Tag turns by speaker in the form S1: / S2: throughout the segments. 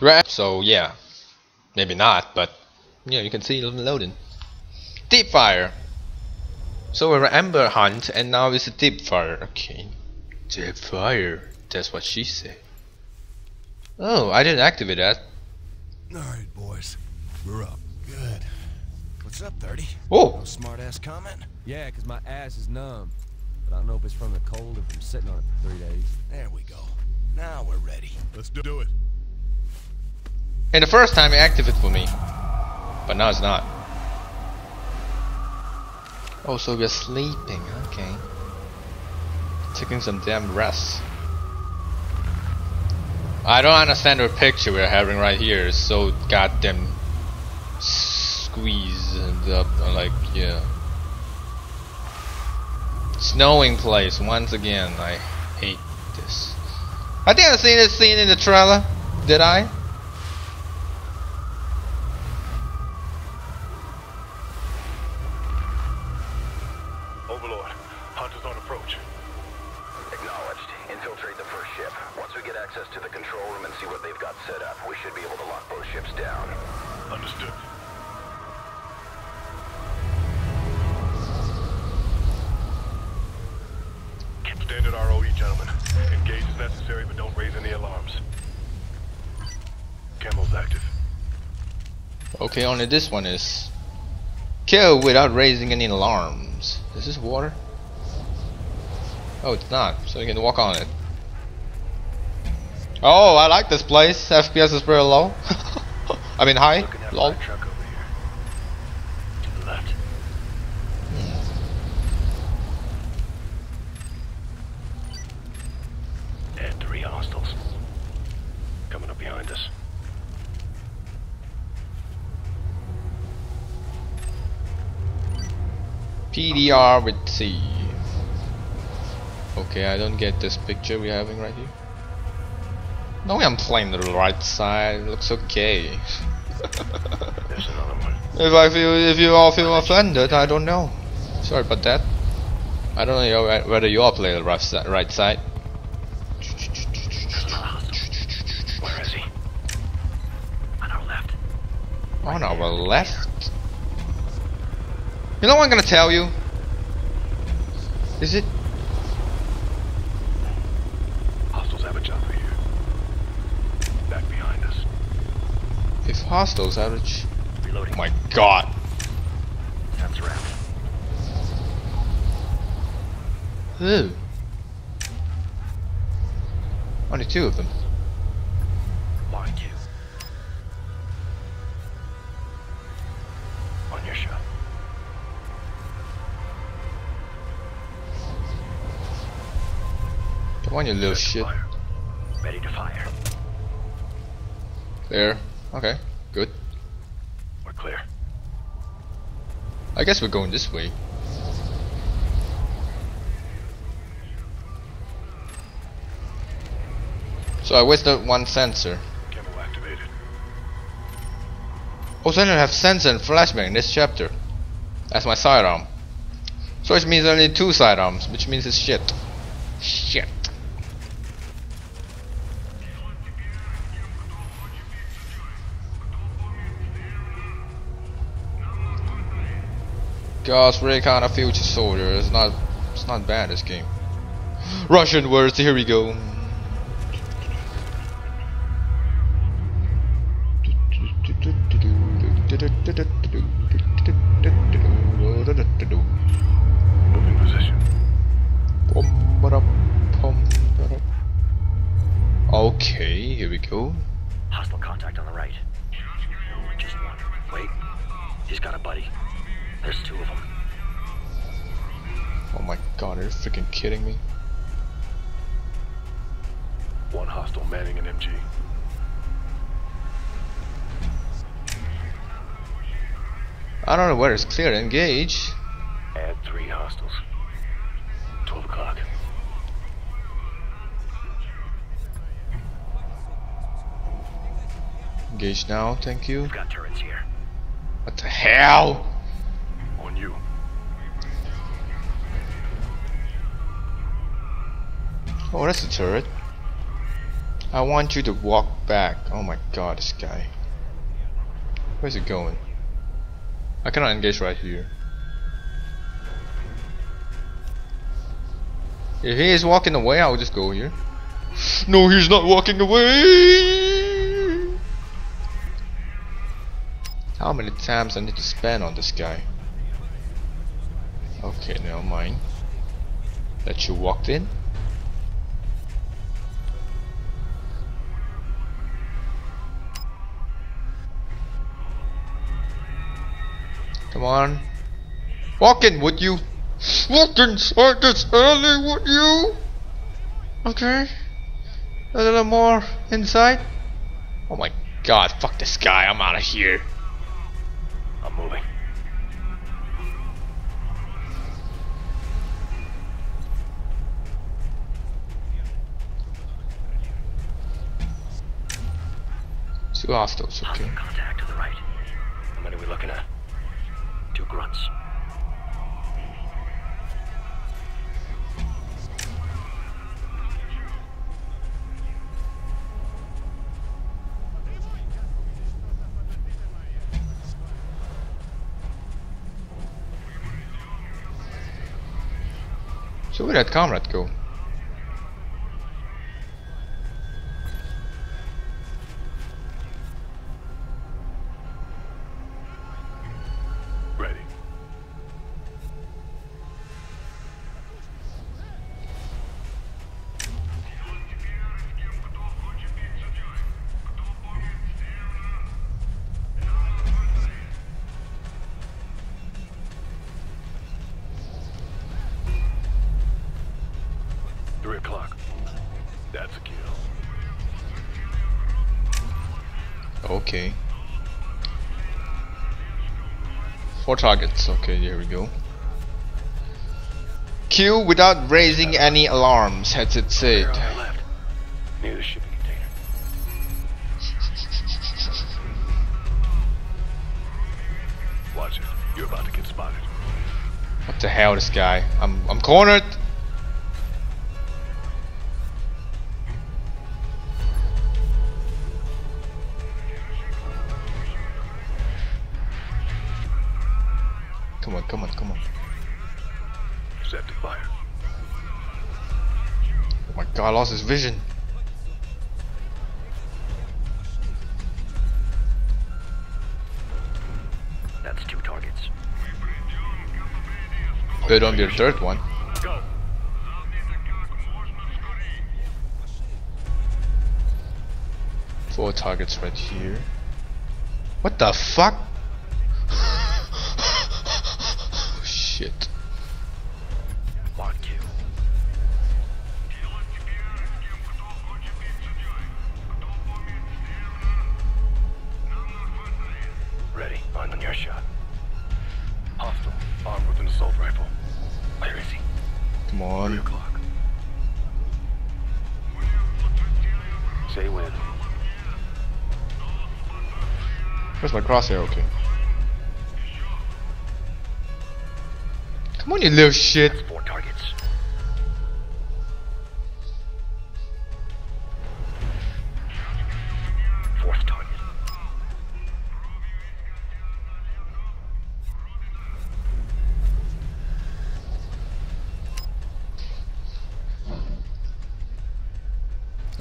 S1: Right. So yeah, maybe not, but yeah, you can see them loading. Deep fire. So we're Ember Hunt, and now it's a deep fire. Okay, deep fire. That's what she said. Oh, I didn't activate that.
S2: Alright, boys. We're up. Good. What's up, 30?
S1: Oh,
S2: No smart ass comment?
S3: Yeah, 'cause my ass is numb. But I don't know if it's from the cold or from sitting on it for three days.
S2: There we go. Now we're ready. Let's do it.
S1: And the first time it activated for me, but now it's not. Oh, so we're sleeping. Okay, taking some damn rest. I don't understand the picture we're having right here. It's so goddamn squeezed up. Like, yeah. Snowing place once again. I hate this. I think I've seen this scene in the trailer. Did I?
S4: Ship. Once we get access to the control room and see what they've got set up, we should be able to lock both ships down.
S5: Understood. Keep standard ROE, gentlemen. Engage as necessary, but don't raise any alarms. Camel's active.
S1: Okay, only this one is kill without raising any alarms. Is this water? Oh, it's not. So you can walk on it. Oh, I like this place. FPS is pretty low. I mean high. Low.
S4: my truck over here.
S5: To the left. And three hostiles. Coming up behind us.
S1: PDR with C. Okay, I don't get this picture we're having right here. No, I'm playing the right side. It looks okay.
S5: There's another one.
S1: If I feel, if you all feel offended, I don't know. Sorry about that. I don't know whether you all play the right side. Right side.
S5: Where is he? On our left.
S1: On our left. You know what I'm gonna tell you? Is it?
S5: Hostiles have a chopper here. Back behind us.
S1: If hostiles out average.
S4: Reloading.
S1: Oh my god.
S4: That's wrapped.
S1: Who? Only two of them.
S4: Line two.
S5: On your shot.
S1: Come on, you little shit.
S5: Fire.
S4: Ready to fire.
S1: There. Okay. Good.
S5: We're clear.
S1: I guess we're going this way. So uh, I wasted one sensor.
S5: Activated.
S1: Oh, so I don't have sensor and flashbang in this chapter. That's my sidearm. So it means only two sidearms, which means it's. Shit. Ghost Recon a Future Soldier. It's not it's not bad this game. Russian words, here we go.
S5: Moving position.
S1: Okay, here we go.
S4: Hostile contact on the right. Just. Wait. He's got a buddy. There's two of them.
S1: Oh my god, are you freaking kidding me?
S5: One hostile manning an MG.
S1: I don't know where it's clear engage.
S5: Add three hostiles. 12 o'clock.
S1: Engage now, thank you.
S4: We've got turrets here.
S1: What the hell? Oh, that's a turret. I want you to walk back. Oh my god, this guy. Where's he going? I cannot engage right here. If he is walking away, I will just go here. No, he's not walking away! How many times I need to spend on this guy? Okay, never mind. That you walked in? On. Walk in, would you? Walk inside this alley, would you? Okay. A little more inside. Oh my god, fuck this guy, I'm out of here.
S4: I'm moving.
S1: Two hostiles, okay.
S4: Contact to the right. Many are we looking at? Grunts.
S1: So where did comrade go? Okay. Four targets, okay, there we go. Kill without raising any alarms, as it said.
S4: There on our left. Near the shipping container.
S5: Watch it. You're about to get spotted.
S1: What the hell, this guy? I'm I'm cornered. Come on, come on, come on.
S5: Set to fire.
S1: Oh my god, I lost his vision.
S4: That's two targets.
S1: But on your third one.
S5: Go.
S1: Four targets right here. What the fuck? Shit.
S4: Mark two. Ready. On your shot.
S5: Hostile. Armed with an assault rifle.
S4: Where is he?
S1: Come
S5: Three o'clock.
S4: Say when.
S1: Where's my crosshair? Okay. Come on, you little shit.
S4: Four targets. Fourth target.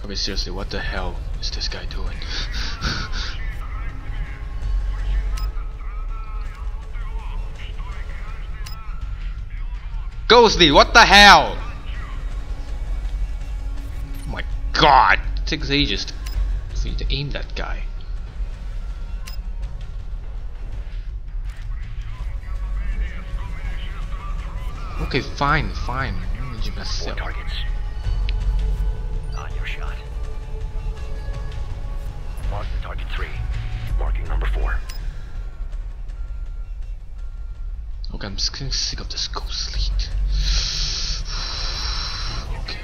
S1: I mean, seriously, what the hell is this guy doing? Ghostly, what the hell? Oh my god, it takes ages to, for you to aim that guy. Okay, fine, fine. I don't need you mess
S4: Four
S1: up.
S4: targets. On your shot. Mark the target three. Marking number four.
S1: Okay, I'm just getting sick of this ghost lead.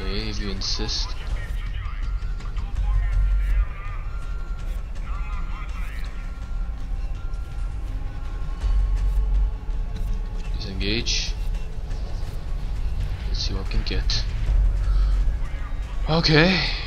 S1: If you insist. Disengage. Let's see what we can get. Okay.